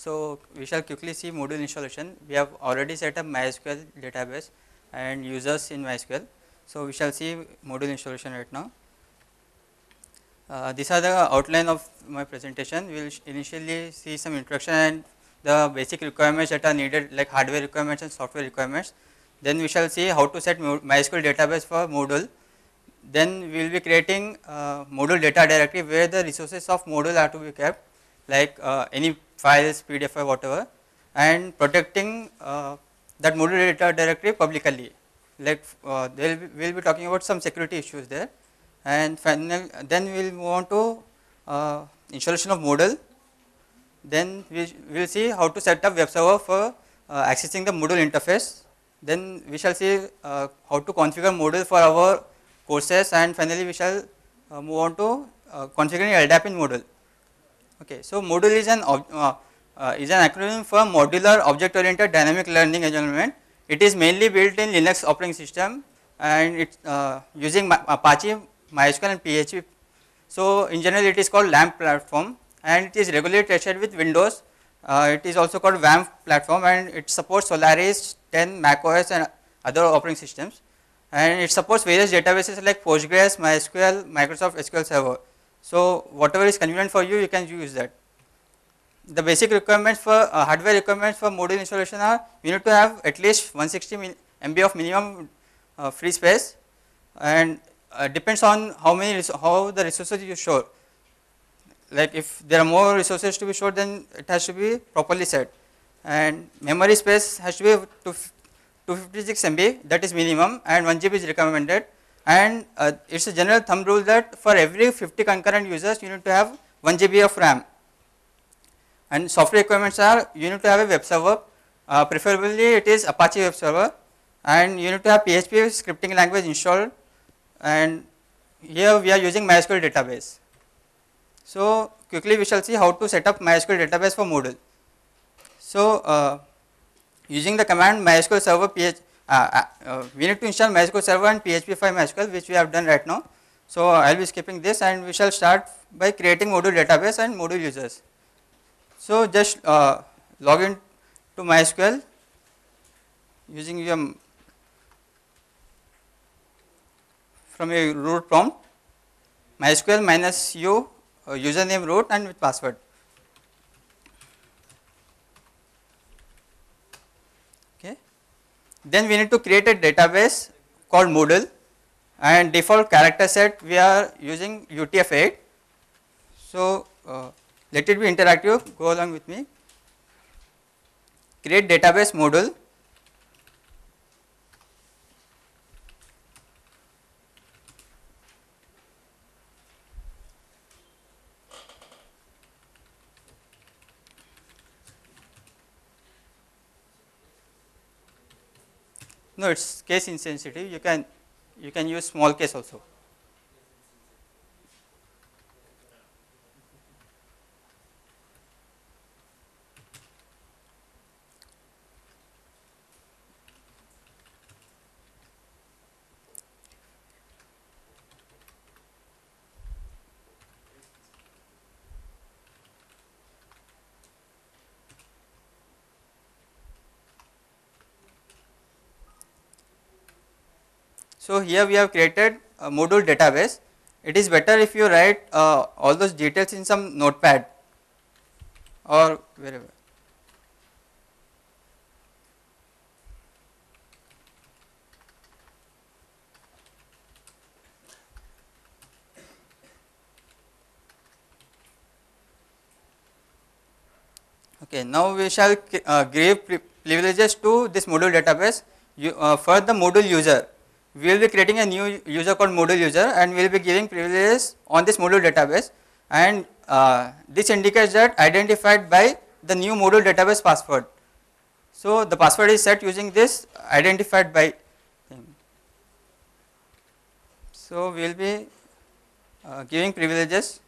So, we shall quickly see Moodle installation. We have already set up MySQL database and users in MySQL. So, we shall see Moodle installation right now. Uh, these are the outline of my presentation. We will initially see some introduction and the basic requirements that are needed like hardware requirements and software requirements. Then we shall see how to set MySQL database for Moodle. Then we will be creating uh, Moodle data directory where the resources of Moodle are to be kept like uh, any files, PDF or whatever and protecting uh, that Moodle data directory publicly. Like uh, we will be talking about some security issues there and final, then we will move on to uh, installation of Moodle. Then we will see how to set up web server for uh, accessing the Moodle interface. Then we shall see uh, how to configure Moodle for our courses and finally we shall uh, move on to configuring LDAP in Moodle. Okay, so Moodle is an uh, uh, is an acronym for Modular Object Oriented Dynamic Learning Environment. It is mainly built in Linux operating system and it using Apache MySQL and PHP. So, in general it is called LAMP platform and it is regularly tested with Windows. Uh, it is also called WAMP platform and it supports Solaris 10, macOS and other operating systems and it supports various databases like Postgres, MySQL, Microsoft SQL Server. So, whatever is convenient for you, you can use that. The basic requirements for uh, hardware requirements for Moodle installation are you need to have at least 160 MB of minimum uh, free space and uh, depends on how many how the resources you store. Like if there are more resources to be stored then it has to be properly set. And memory space has to be 256 MB that is minimum and 1 GB is recommended and uh, it is a general thumb rule that for every 50 concurrent users you need to have 1 GB of RAM and software requirements are you need to have a web server uh, preferably it is Apache web server and you need to have PHP scripting language installed and here we are using MySQL database. So, quickly we shall see how to set up MySQL database for Moodle. So, uh, using the command MySQL server PH, uh we need to install MySQL server and PHP 5 MySQL which we have done right now. So, I will be skipping this and we shall start by creating Moodle database and Moodle users. So, just uh, log in to MySQL using your from a root prompt mysql minus u uh, username root and with password. Okay. Then we need to create a database called Moodle and default character set we are using UTF-8. So, uh, let it be interactive go along with me. Create database Moodle No, it is case insensitive. You can you can use small case also. So, here we have created a Moodle database. It is better if you write uh, all those details in some notepad or wherever. Okay, now we shall uh, give privileges to this Moodle database you, uh, for the Moodle user we will be creating a new user called Moodle user and we will be giving privileges on this Moodle database and uh, this indicates that identified by the new Moodle database password. So, the password is set using this identified by thing. So, we will be uh, giving privileges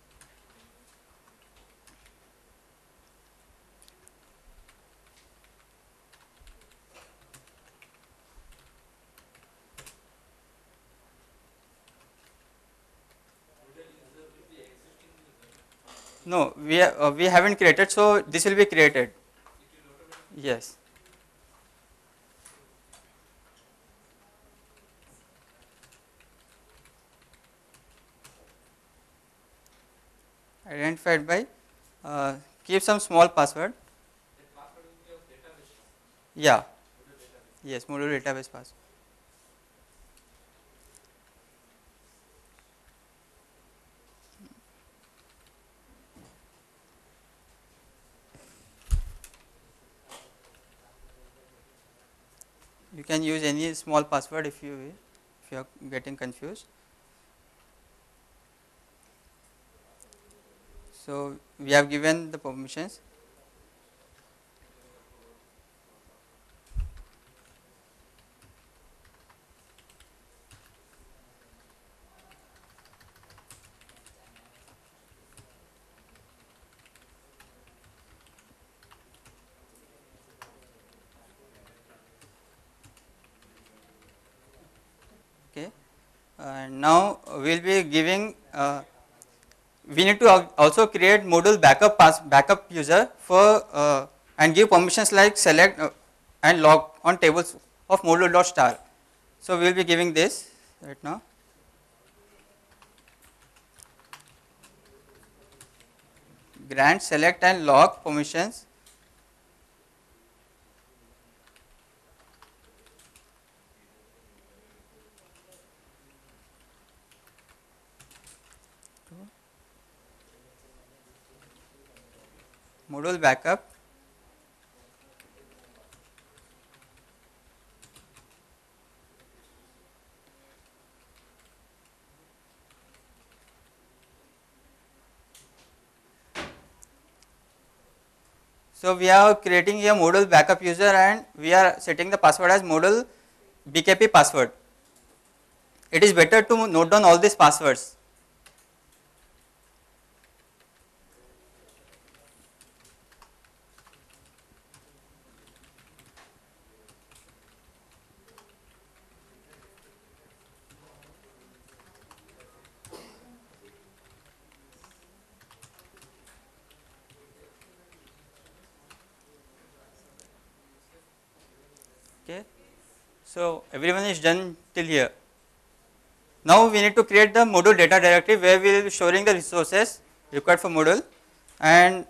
No, we, ha- uh, we haven't created, so this will be created. Yes. Identified by, uh, keep some small password. Yeah. Yes, Moodle database password. You can use any small password if you if you are getting confused. So we have given the permissions. Okay, and now we will be giving. Uh, we need to also create Moodle backup pass backup user for uh, and give permissions like select uh, and log on tables of Moodle dot star. So we will be giving this right now. Grant select and log permissions Moodle backup So we are creating a Moodle backup user and we are setting the password as Moodle BKP password. It is better to note down all these passwords. Okay. So everyone is done till here. Now we need to create the Moodle data directory where we will be storing the resources required for Moodle and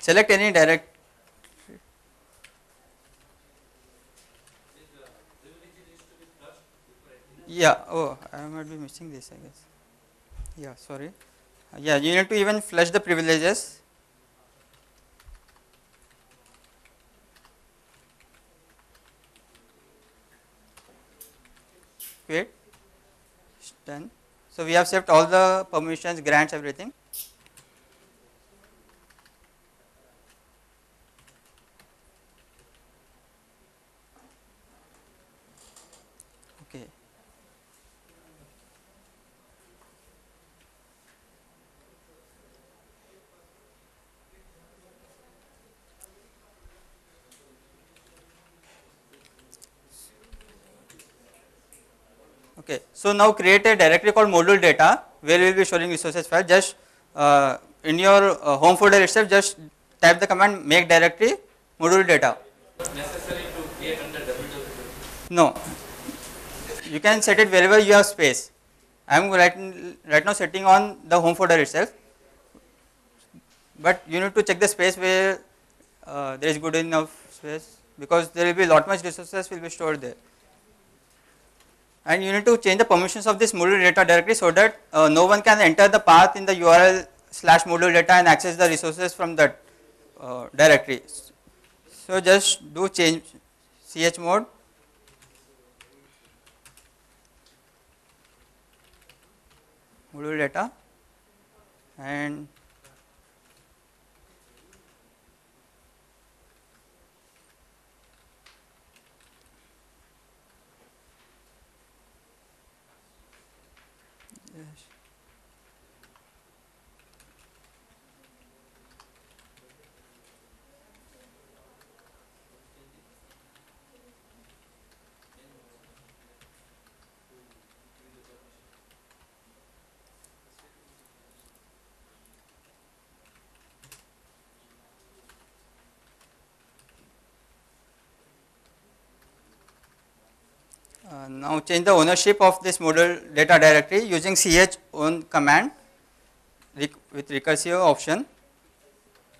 select any direct. Yeah. Oh, I might be missing this. I guess. Yeah. Sorry. Yeah. You need to even flush the privileges. Done. So we have saved all the permissions, grants, everything. Okay. Okay. So now create a directory called Moodle data where we will be storing resources file. Just uh, in your uh, home folder itself, just type the command make directory Moodle data. necessary to create under www. No, you can set it wherever you have space. I am right, right now setting on the home folder itself, but you need to check the space where uh, there is good enough space because there will be lot much resources will be stored there. And you need to change the permissions of this Moodle data directory so that uh, no one can enter the path in the URL slash Moodle data and access the resources from that uh, directory. So just do change chmod Moodle data and yes. Now change the ownership of this Moodle data directory using ch own command with recursive option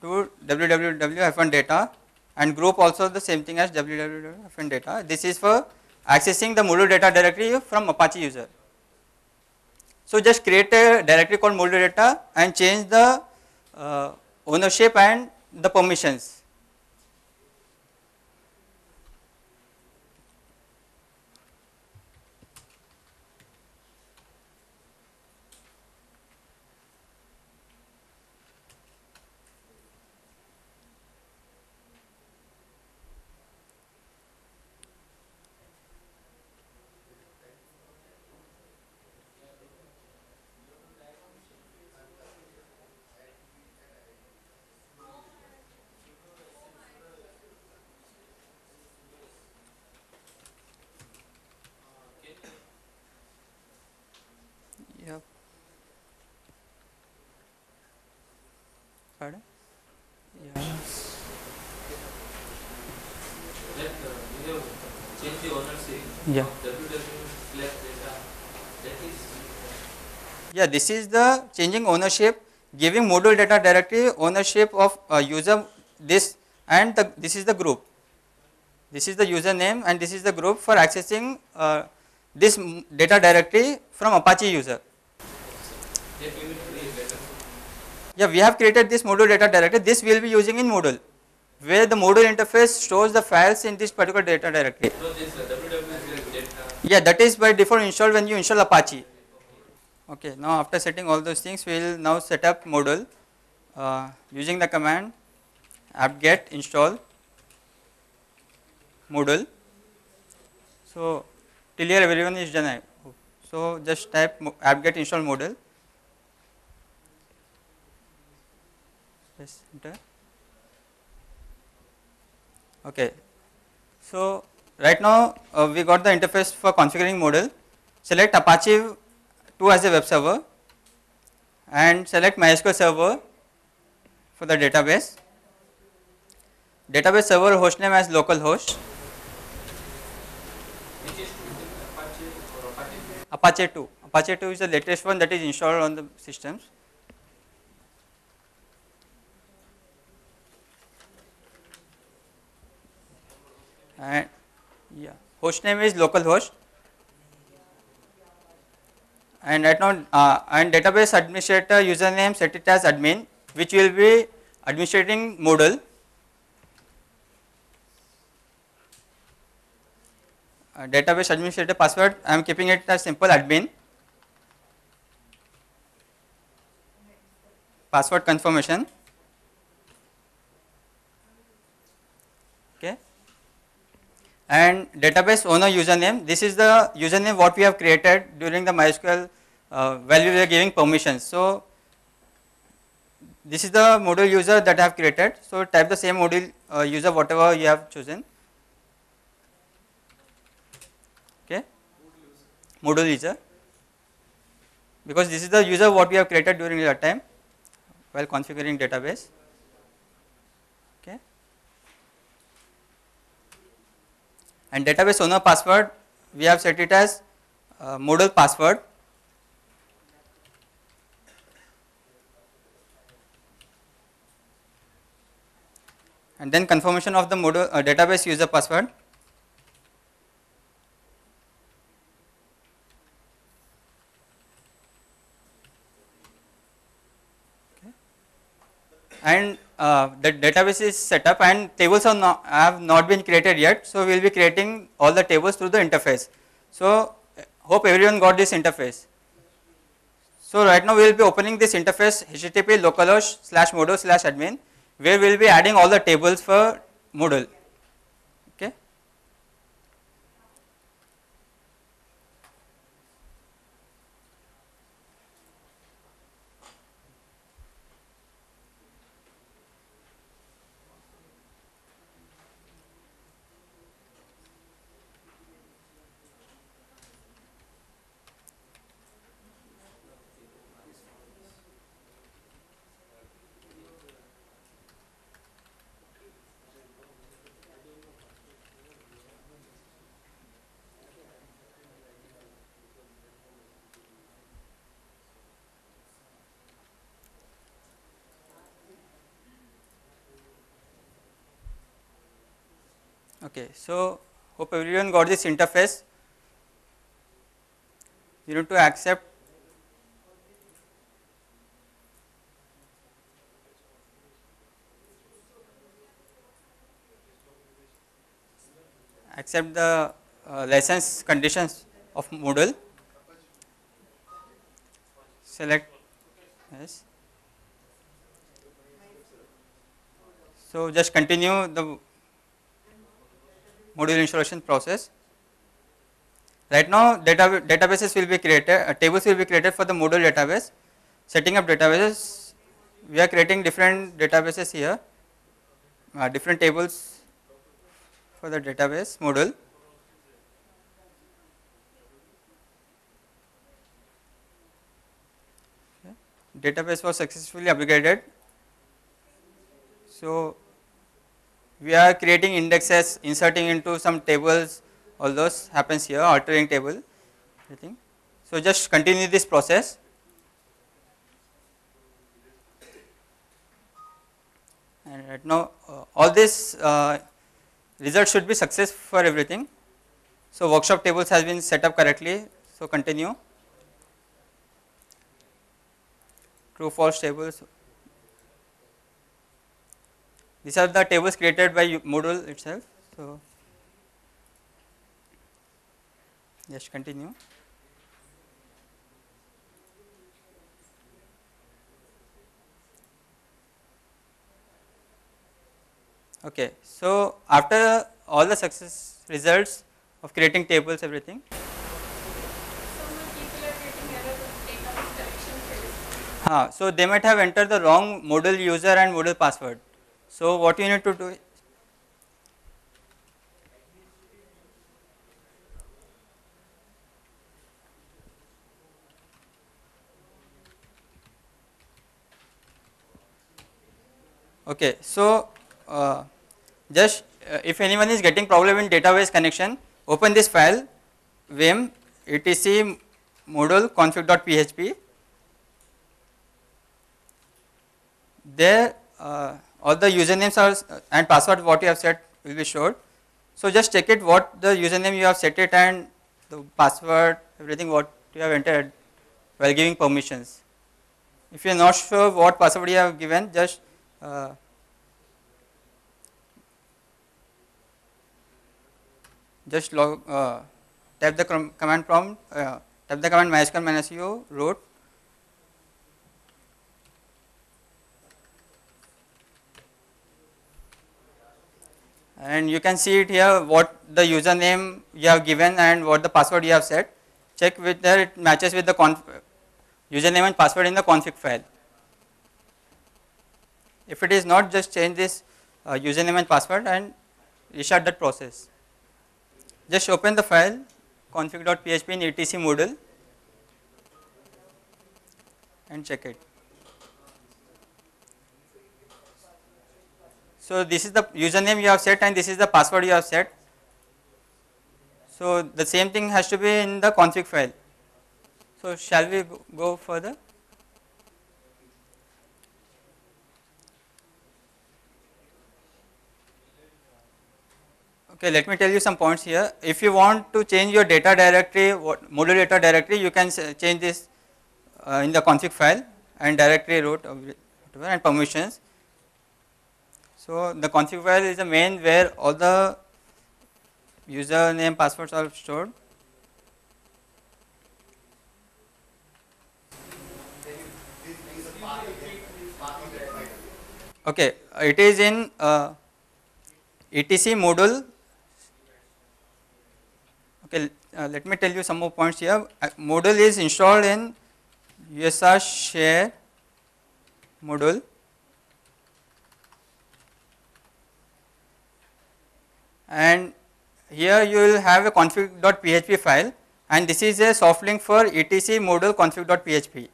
to www data and group also the same thing as www data. This is for accessing the Moodle data directory from Apache user. So just create a directory called Moodle data and change the uh, ownership and the permissions. Changed the ownership Yeah. Yeah, this is the changing ownership, giving Moodle data directory ownership of uh, user this and the, this is the group. This is the username and this is the group for accessing uh, this data directory from Apache user. that we will create later. Yeah, we have created this Moodle data directory. This we will be using in Moodle, where the Moodle interface stores the files in this particular data directory. So this uh, data. Yeah, that is by default installed when you install Apache. Okay, now after setting all those things, we will now set up Moodle uh, using the command apt-get install Moodle. So till here everyone is done. So just type apt-get install Moodle. Press enter. Okay. So right now uh, we got the interface for configuring Moodle. Select Apache 2 as a web server and select MySQL server for the database. Database server hostname as localhost, Which is Apache or Apache? Apache 2. Apache 2 is the latest one that is installed on the systems. And yeah, host name is localhost. And right now, uh, and database administrator username set it as admin, which will be administrating Moodle. Uh, database administrator password, I am keeping it as simple admin. Password confirmation. And database owner username, this is the username what we have created during the MySQL uh, while we were giving permissions. So, this is the Moodle user that I have created. So, type the same Moodle uh, user whatever you have chosen. Okay. Moodle user because this is the user what we have created during that time while configuring database. And database owner password we have set it as uh, Moodle password. And then confirmation of the Moodle uh, database user password and uh, the database is set up and tables are not, have not been created yet. So, we will be creating all the tables through the interface. So, hope everyone got this interface. So, right now we will be opening this interface http localhost slash Moodle slash admin where we will be adding all the tables for Moodle. Okay, so hope everyone got this interface. You need to accept accept the uh, license conditions of Moodle. Select yes. So just continue the Moodle installation process. Right now data, databases will be created, uh, tables will be created for the Moodle database. Setting up databases, we are creating different databases here, uh, different tables for the database. Okay. Database was successfully upgraded. So we are creating indexes, inserting into some tables, all those happens here, altering table, everything. So just continue this process. And right now, uh, all this uh, result should be success for everything. So workshop tables has been set up correctly. So continue. True false tables. These are the tables created by Moodle itself. So just continue. Okay, so after all the success results of creating tables, everything. Huh, so they might have entered the wrong Moodle user and Moodle password. So what you need to do Okay, so uh, just uh, if anyone is getting problem in database connection, open this file vim etc moodle config.php. There uh, all the usernames are and password what you have set will be showed. So just check it what the username you have set it and the password everything what you have entered while giving permissions. If you are not sure what password you have given just uh, just log uh, type the command prompt uh, type the command mysql minus u root and you can see it here what the username you have given and what the password you have set. Check whether it matches with the username and password in the config file. If it is not just change this uh, username and password and restart that process. Just open the file config.php in etc Moodle and check it. So this is the username you have set and this is the password you have set. So the same thing has to be in the config file. So shall we go further? Okay, let me tell you some points here. If you want to change your data directory, what Moodle data directory, you can change this uh, in the config file and directory root and permissions. So the config file is the main where all the username passwords are stored. Okay, it is in uh, etc Moodle Okay, uh, let me tell you some more points here. Uh, Moodle is installed in USR share Moodle. And here you will have a config.php file and this is a soft link for etc Moodle config.php.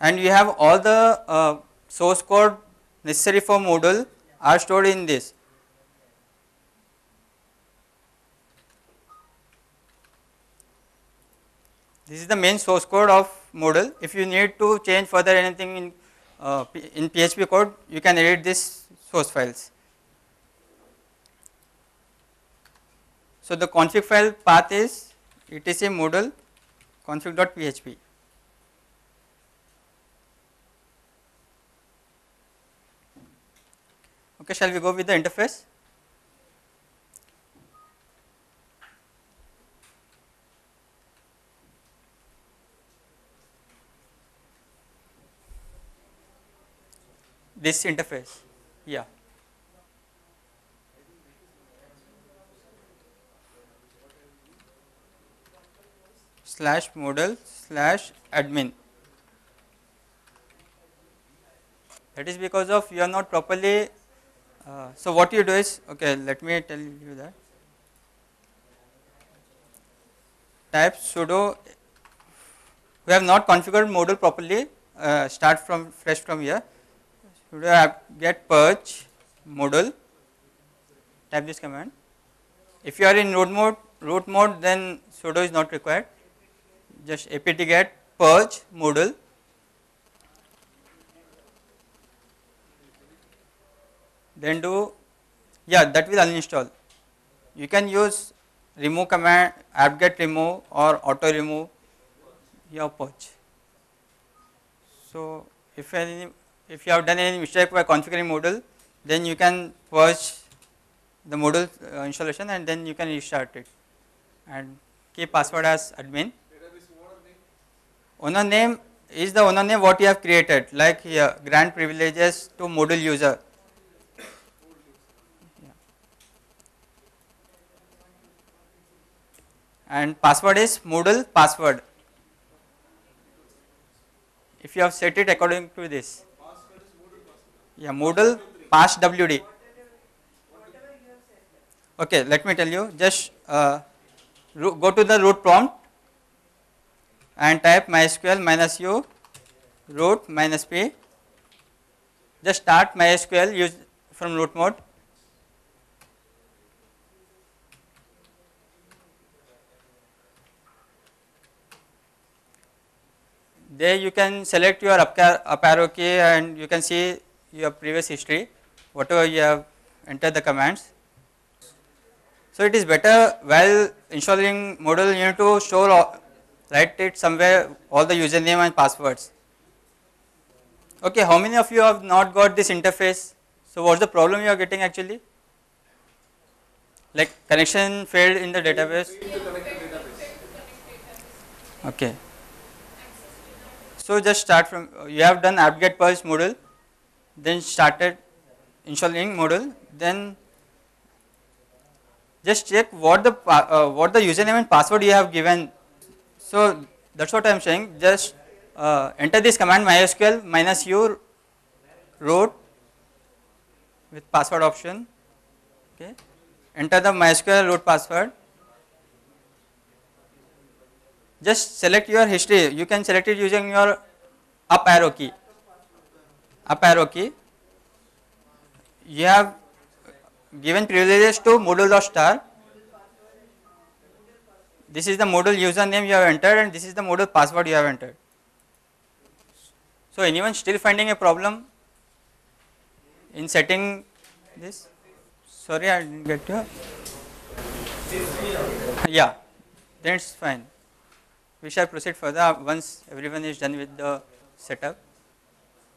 And you have all the uh, source code necessary for Moodle are stored in this. This is the main source code of Moodle. If you need to change further anything in uh, in PHP code, you can edit this source files. So the config file path is etc Moodle config.php. Okay, shall we go with the interface? This interface, yeah. Slash Moodle slash admin. That is because of you are not properly. Uh, so what you do is okay. Let me tell you that. Type sudo. We have not configured Moodle properly. Uh, start from fresh from here. Sudo apt get purge Moodle. Type this command. If you are in root mode, root mode, then sudo is not required just apt get purge Moodle then do yeah that will uninstall. You can use remove command apt get remove or auto remove your purge. So if any if you have done any mistake by configuring Moodle then you can purge the Moodle uh, installation and then you can restart it. And keep password as admin owner name is the owner name what you have created like here grant privileges to Moodle user. And password is Moodle password. If you have set it according to this. Yeah Moodle pass wd okay let me tell you just uh, go to the root prompt and type mysql minus u root minus p. Just start mysql use from root mode. There you can select your up, arrow key and you can see your previous history whatever you have entered the commands. So it is better while installing Moodle you need to store write it somewhere all the username and passwords. Okay, how many of you have not got this interface? So what's the problem you are getting actually? Like connection failed in the database? Okay. So just start from, you have done apt-get purge Moodle, then started installing Moodle, then just check what the uh, what the username and password you have given so that's what I am saying. Just uh, enter this command MySQL minus u root with password option. Okay. Enter the MySQL root password. Just select your history. You can select it using your up arrow key. Up arrow key. You have given privileges to Moodle star this is the Moodle username you have entered and this is the Moodle password you have entered. So anyone still finding a problem in setting this? Sorry, I didn't get you. Yeah, then it's fine. We shall proceed further once everyone is done with the setup.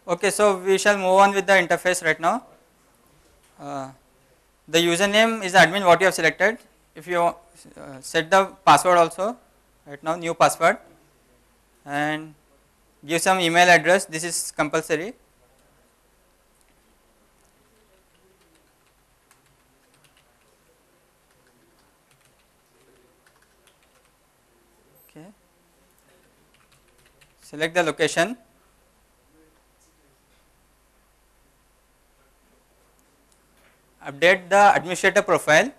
Okay, so we shall move on with the interface right now. Uh, the username is the admin what you have selected if you uh, set the password also right now new password and give some email address this is compulsory. Okay. Select the location. Update the administrator profile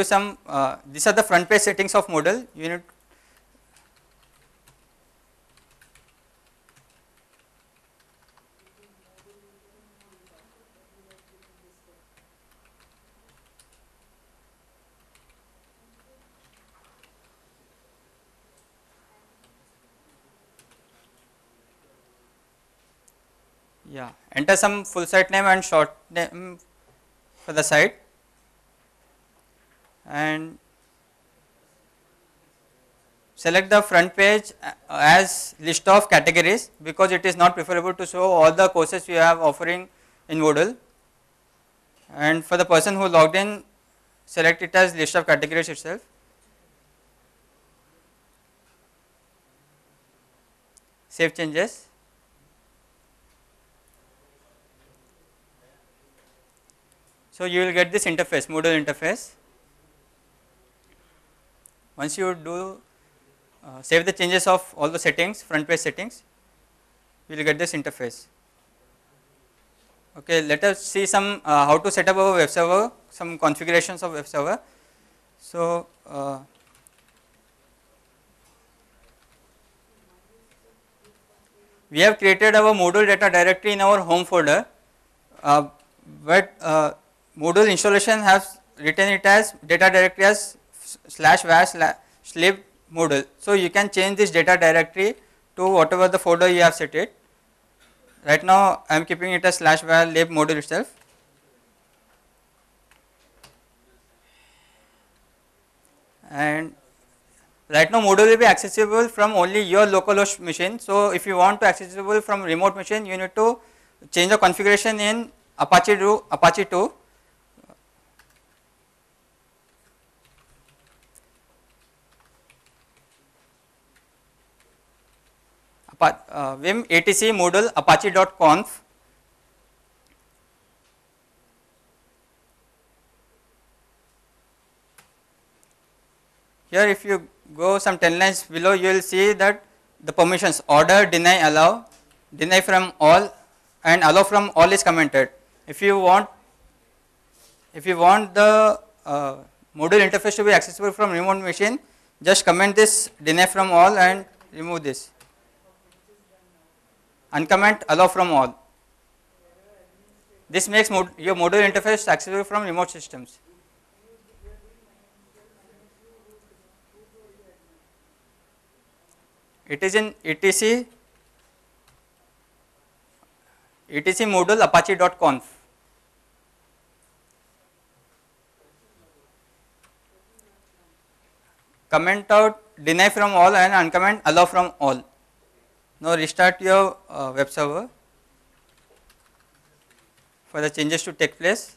give some, uh, these are the front page settings of Moodle. you need yeah enter some full site name and short name for the site and select the front page uh, as list of categories because it is not preferable to show all the courses you have offering in Moodle and for the person who logged in select it as list of categories itself. Save changes. So, you will get this interface Moodle interface. Once you do uh, save the changes of all the settings front page settings, you will get this interface. Okay, let us see some uh, how to set up our web server, some configurations of web server. So, uh, we have created our Moodle data directory in our home folder, uh, but uh, Moodle installation has written it as data directory as slash var slash lib Moodle. So, you can change this data directory to whatever the folder you have set it. Right now, I am keeping it as slash var lib Moodle itself. And right now Moodle will be accessible from only your localhost machine. So, if you want to accessible from remote machine, you need to change the configuration in Apache 2, Apache 2 uh, vim etc moodle apache.conf here if you go some 10 lines below you will see that the permissions order deny allow. Deny from all and allow from all is commented. If you want if you want the uh, interface to be accessible from remote machine just comment this deny from all and remove this uncomment allow from all. This makes mod your Moodle interface accessible from remote systems. It is in etc etc Moodle apache.conf. Comment out deny from all and uncomment allow from all. Now restart your uh, web server for the changes to take place.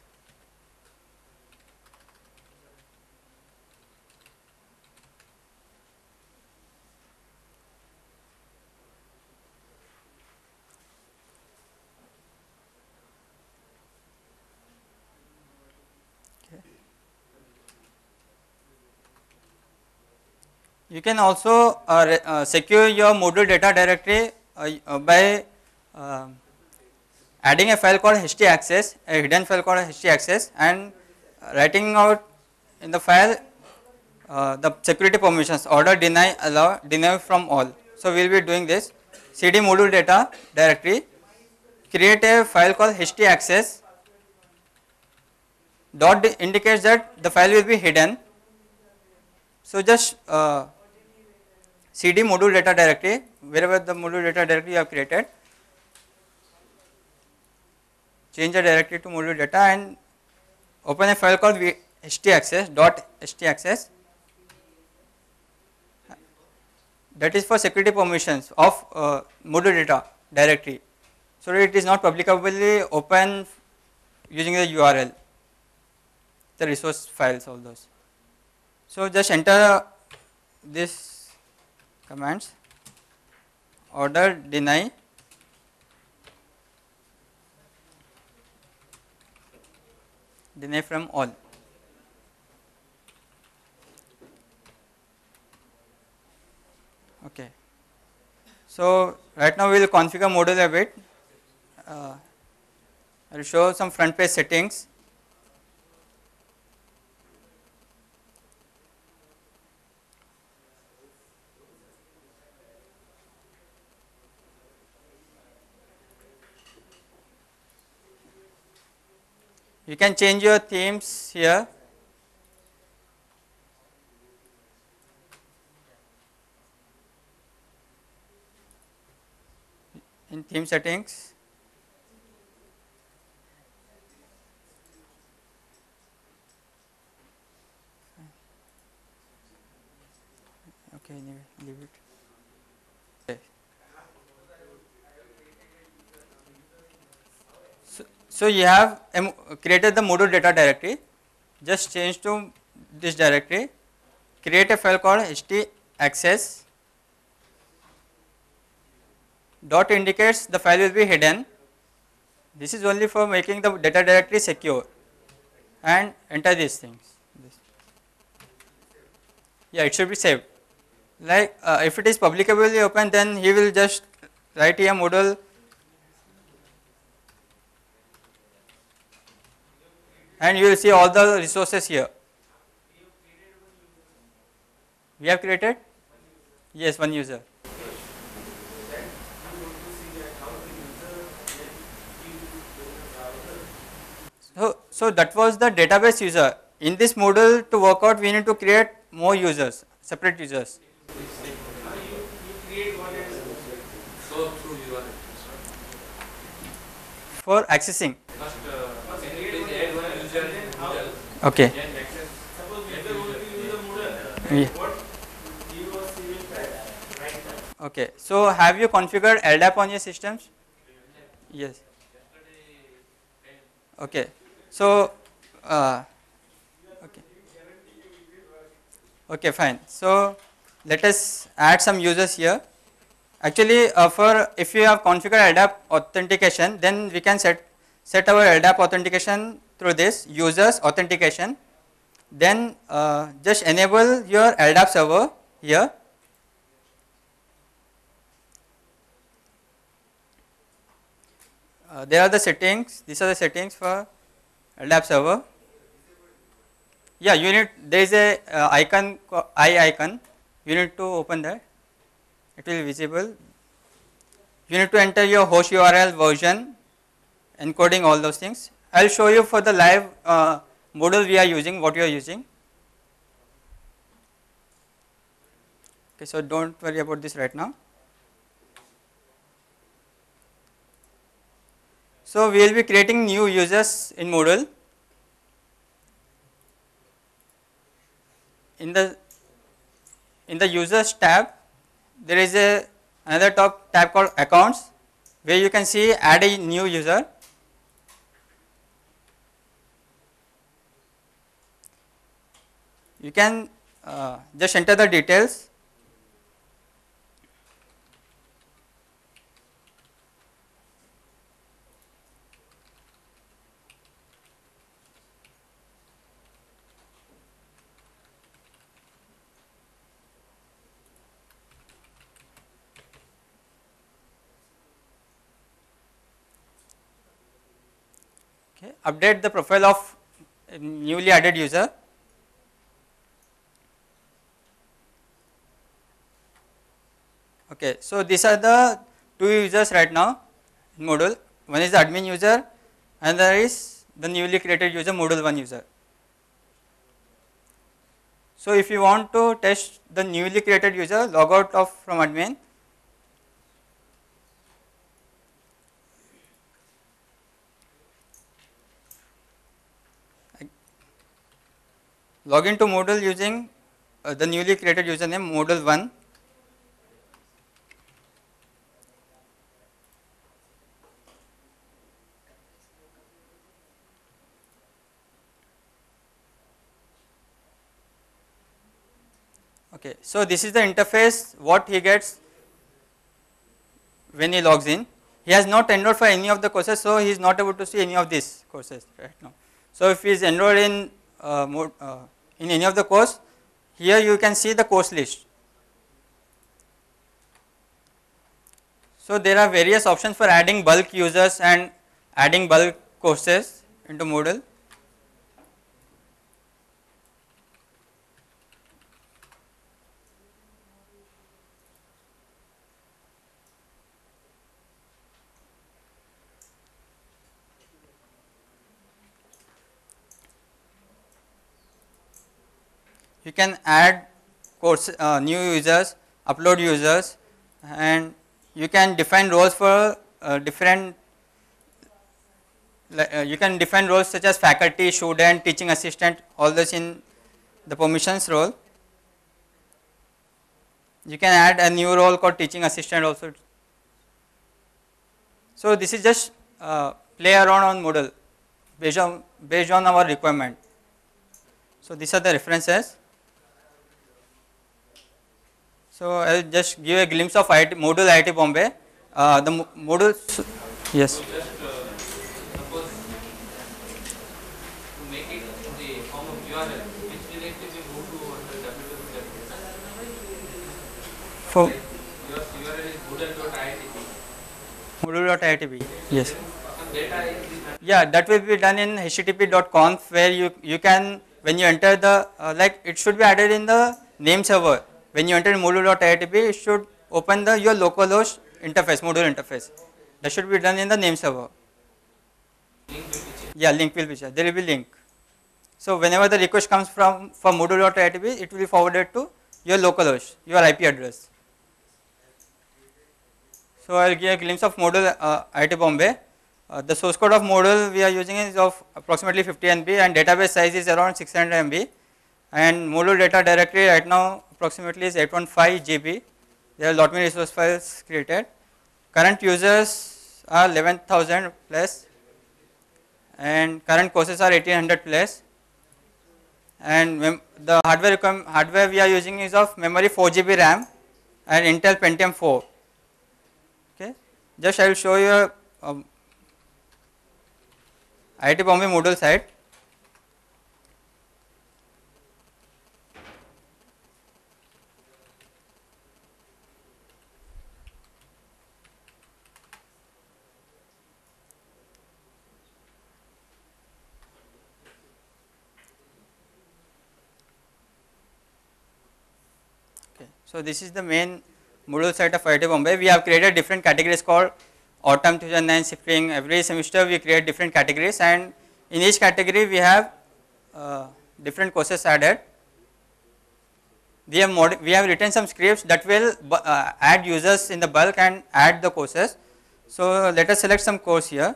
You can also uh, uh, secure your Moodle data directory uh, uh by uh, adding a file called htaccess, a hidden file called htaccess and writing out in the file uh, the security permissions order deny allow deny from all. So, we will be doing this cd Moodle data directory create a file called htaccess dot indicates that the file will be hidden. So, just uh, cd Moodle data directory wherever the Moodle data directory you have created change the directory to Moodle data and open a file called htaccess dot htaccess that is for security permissions of uh, Moodle data directory. So it is not publicly open using the URL the resource files all those. So just enter this commands. Order deny. Deny from all. Okay. So right now we will configure Moodle a bit. Uh, I will show some front page settings You can change your themes here. In theme settings, okay. So, you have created the Moodle data directory. Just change to this directory. Create a file called htaccess. Dot indicates the file will be hidden. This is only for making the data directory secure. And enter these things. Yeah, it should be saved like uh, if it is publicly open then he will just write here Moodle and you will see all the resources here. We have created? Yes, one user. So, so that was the database user. In this Moodle to work out we need to create more users, separate users. For accessing. uh, right now. Okay. So have you configured LDAP on your systems? Yes. Okay. So uh, okay. Okay, fine. So let us add some users here. Actually, uh, for if you have configured LDAP authentication, then we can set set our LDAP authentication through this users authentication. Then uh, just enable your LDAP server here. Uh, there are the settings. These are the settings for LDAP server. Yeah, you need there is a uh, icon i icon. You need to open that. It will be visible. You need to enter your host URL version, encoding all those things. I will show you for the live uh, Moodle we are using, what you are using. Okay, so don't worry about this right now. So we will be creating new users in Moodle. In the in the users tab, there is a another top tab called accounts, where you can see add a new user. You can uh, just enter the details. Okay, update the profile of newly added user. Okay, so these are the two users right now in Moodle. One is the admin user, and there is the newly created user Moodle 1 user. So if you want to test the newly created user, log out of from admin. Log into Moodle using uh, the newly created username Moodle1 Okay, so this is the interface what he gets when he logs in. He has not enrolled for any of the courses, so he is not able to see any of these courses right now. So if he is enrolled in uh, more, uh, in any of the course, here you can see the course list. So there are various options for adding bulk users and adding bulk courses into Moodle. You can add course uh, new users upload users and you can define roles for uh, different uh, you can define roles such as faculty student teaching assistant all this in the permissions role you can add a new role called teaching assistant also. So this is just uh, play around on Moodle based on based on our requirement. So these are the references. So I will just give a glimpse of IT, Moodle IIT Bombay. Uh, the mo- modules, yes. So just uh, suppose to make it the form of URL, which will need to to on www. For Your URL is moodle.iitb. Moodle.iitb, yes. Some data is in that. Yeah, that will be done in http.conf where you you can when you enter the uh, like it should be added in the name server. When you enter moodle.iitb, it should open the your localhost interface, Moodle interface. That should be done in the name server. Link. Yeah, link will be there. There will be link. So whenever the request comes from from moodle.iitb, it will be forwarded to your localhost, your IP address. So I will give a glimpse of Moodle uh, IIT Bombay. Uh, the source code of Moodle we are using is of approximately 50 MB and database size is around 600 MB. And Moodle data directory right now approximately is 815 GB. There are lot many resource files created. Current users are 11,000 plus and current courses are 1800 plus and the hardware hardware we are using is of memory 4 GB RAM and Intel Pentium 4 okay just I will show you a um, IIT Bombay Moodle site Okay. So this is the main Moodle site of IIT Bombay. We have created different categories called autumn 2009 spring. Every semester we create different categories and in each category we have uh, different courses added. We have we have written some scripts that will uh, add users in the bulk and add the courses. So let us select some course here.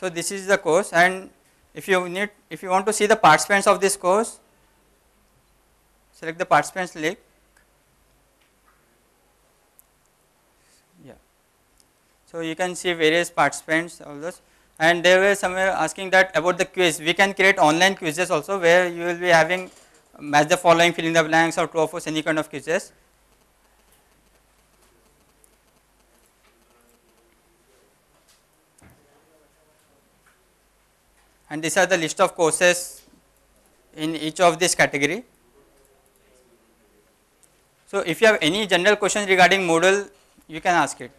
So this is the course and if you need if you want to see the participants of this course select the participants link. Yeah. So you can see various participants all those. And they were somewhere asking that about the quiz. We can create online quizzes also where you will be having match the following fill in the blanks or true or false any kind of quizzes and these are the list of courses in each of this category. So if you have any general questions regarding Moodle, you can ask it.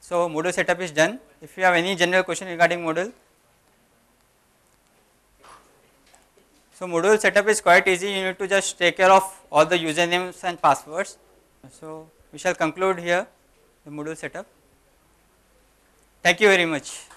So Moodle setup is done. If you have any general question regarding Moodle, so Moodle setup is quite easy. You need to just take care of all the usernames and passwords. So we shall conclude here the Moodle setup. Thank you very much.